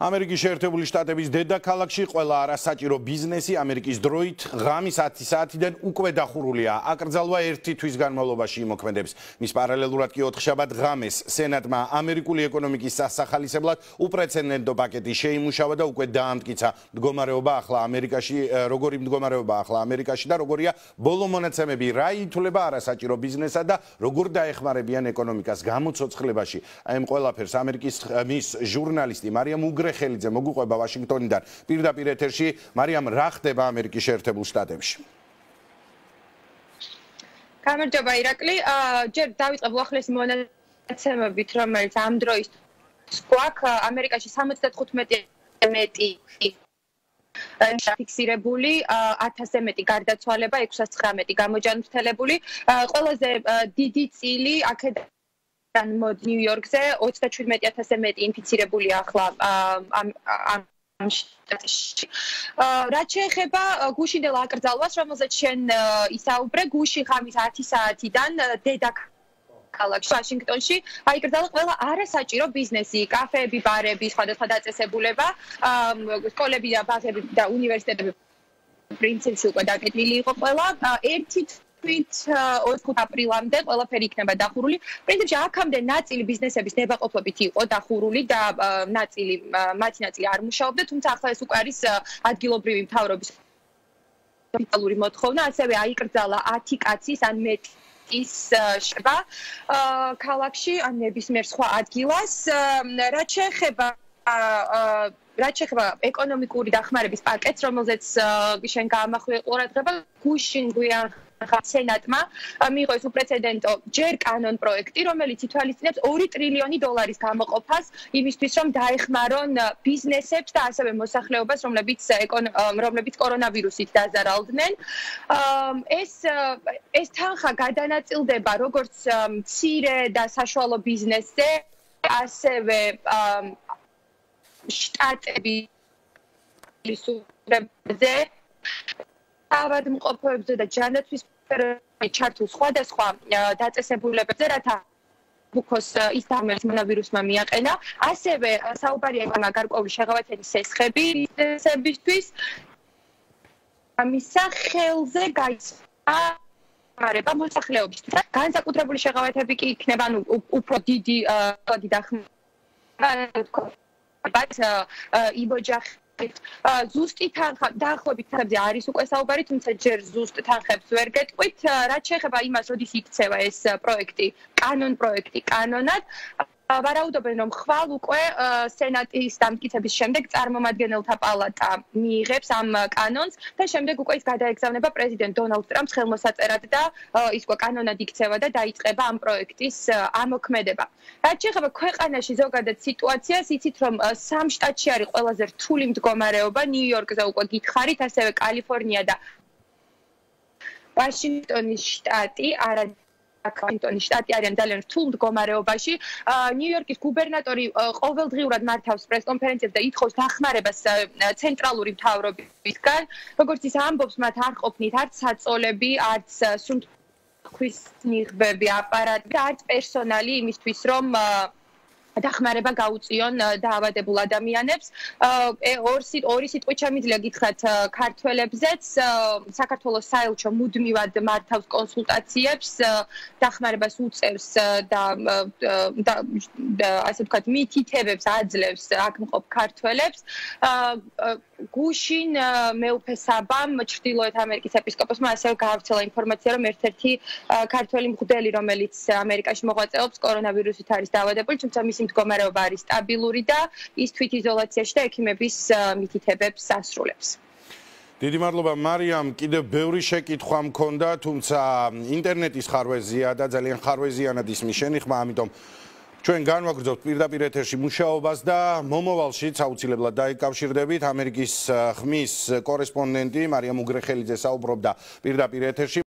ამერიკის შეერთებული შტატების დედაქალაქში ყველა არასაჭირო ბიზნესი ამერიკის დროით ღამის 10 საათიდან უკვე დახურულია. აკრძალვა ერთი თვის განმავლობაში იმოქმედებს. მის პარალელურად კი 4 შაბათ ღამეს სენატმა ამერიკული ეკონომიკის სასახალისებლად უპრეცედენტო პაკეტი შეიმუშავა და უკვე დაამტკიცა. მდგომარეობა ახლა ამერიკაში როგორი მდგომარეობა ახლა ამერიკაში და როგორია ბოლო მონაცემები რა ითვლება არასაჭირო ბიზნესად და როგორ დაეხმარებიან ეკონომიკას გამოცოცხლებაში. აი ამ ყველაფერს ამერიკის მის ჟურნალისტი მარიამ უგრე ხელიძე მოგუყვება ვაშინგტონიდან. პირდაპირ ეთერში მარიამ რა ხდება ამერიკის შეერთებულ შტატებში? გამარჯობა ირაკლი. ჯერ დავიწყებ უახლესი მონაცემებით რომელიც ამ დროის გვაქვს. ამერიკაში 75 მეტი ფიქსირებული 1000-ზე მეტი გარდაცვალება 619 გამოჯანმრთელებული. ყველაზე დიდი წილი აქედან ან მოდ ნიუ-იორკზე 37000-ზე მეტი ინფიცირებული ახლა ამ შტატში. რაც შეეხება გუშინდელ აკრძალვას, რომელზეც შენ ისაუბრე, გუში ხამის 10 საათიდან დედაქ ქალაქში ვაშინგტონში აიკრძალა ყველა არასაჭირო ბიზნესი, კაფეები, ბარები, სხვადასხვა დაწესებულება, სკოლები და ბაღები და უნივერსიტეტები პრინციპში უკვე დაკეტილი იყო ყველა. ერთი თვით 4 აპრილამდე ყველაფერი იქნება დახურული. პრინციპში აქამდე ნაწილი ბიზნესების ნებაყოფლობით იყო დახურული და ნაწილი მათი ნაწილი არ მუშაობდა, თუმცა ახლა ეს უკვე არის ადგილობრივი მთავრობის ოფიციალური მოთხოვნა, ასევე აიკრძალა 10 კაცის ან მეტი ის შეება ქალაქში ან ნებისმიერ სხვა ადგილას რაც შეეხება რაც შეეხება ეკონომიკური დახმარების პაკეტს რომელზეც შენ გაამახვე ყურადღება გუშინ გვიან სენატმა მიიღო ეს უპრეცედენტო ჯერ კანონ პროექტი, რომელიც ითვალისწინებს 2 ტრილიონი დოლარის გამოყოფას იმისთვის, რომ დაეხმარონ ბიზნესებს და ასევე მოსახლეობას, რომლებიც რომლებიც კორონავირუსით დაზარალდნენ. ეს ეს თანხა გადანაწილდება როგორც მცირე და საშუალო ბიზნესზე, ასევე შტატები ისურებზე ავადმყოფოებზე და სფეროში ჩართულ სხვადასხვა დაწესებულებებზე, რათა ბუქოს ის დამერს მონავირუსმა მიაყენა. ასევე საუბარია ამ გარკვეული შეღავათების სესხები ბიზნესებისთვის. ამისა ხელზე გაიცხა მარება მოსახლეობისთვის. განსაკუთრებული შეღავათები კი იქნება, ანუ უფრო დიდი დიდი დახმარება. բայց იბოჯახ ზუსტი თანხა დაახლოებით თანხებზე არის უკვე საუბარი, თუმცა ჯერ ზუსტ თანხებს ვერ გეტყვით. რაც შეეხება იმას, როდის იქცევა ეს პროექტი, კანონ პროექტი კანონად, ვარაუდობენ რომ ხვალ უკვე სენატის დამტკიცების შემდეგ წარმომადგენელთა პალატა მიიღებს ამ კანონს და შემდეგ უკვე ის გადაეგზავნება პრეზიდენტ დონალდ ტრამპს ხელმოსაწერად და ის უკვე კანონად იქცევა და დაიწყება ამ პროექტის ამოქმედება. რაც შეეხება ქვეყანაში ზოგადად სიტუაციას, იცით რომ სამ შტატში არის ყველაზე რთული მდგომარეობა, ნიუ-იორკზე უკვე გითხარით, ასევე კალიფორნია და ვაშინგტონის შტატი არა ვაშინგტონის შტატი არიან ძალიან რთულ მდგომარეობაში. ნიუ-იორკის გუბერნატორი ყოველდღიურად მართავს პრესკონფერენციებს და ითხოვს დახმარებას ცენტრალური მთავრობისგან. როგორც ის ამბობს, მათ არ ყოფნით არც საწოლები, არც სუნთქვის ნიღბები, აპარატი და არც პერსონალი იმისთვის, რომ დახმარება გაუწიონ დაავადებულ ადამიანებს. ორ ორი სიტყვით შემიძლია გითხრათ ქართველებზეც საქართველოს საელჩო მუდმივად მართავს კონსულტაციებს, დახმარებას უწევს და ასე ვთქვათ, მითითებებს აძლევს აქ მყოფ ქართველებს. გუშინ მეუფე საბამ ჩრდილოეთ ამერიკის ეპისკოპოსმა ასევე გაავრცელა ინფორმაცია, რომ ერთ-ერთი ქართველი მღვდელი, რომელიც ამერიკაში მოღვაწეობს, კორონავირუსით არის დაავადებული, თუმცა მისი მდგომარეობა არის სტაბილური და ის თვითიზოლაციაში და ექიმების მითითებებს ასრულებს. დიდი მადლობა მარიამ, კიდევ ბევრი შეკითხვა მქონდა, თუმცა ინტერნეტის ხარვეზია და ძალიან ხარვეზიანად ისმის შენიხმა, ამიტომ ჩვენ განვაგრძობთ პირდაპირ ეთერში მუშაობას და მომავალშიც აუცილებლად დაიკავშირდებით ამერიკის ხმის კორესპონდენტი მარიამ უგრეხელიძე საუბრობდა პირდაპირ ეთერში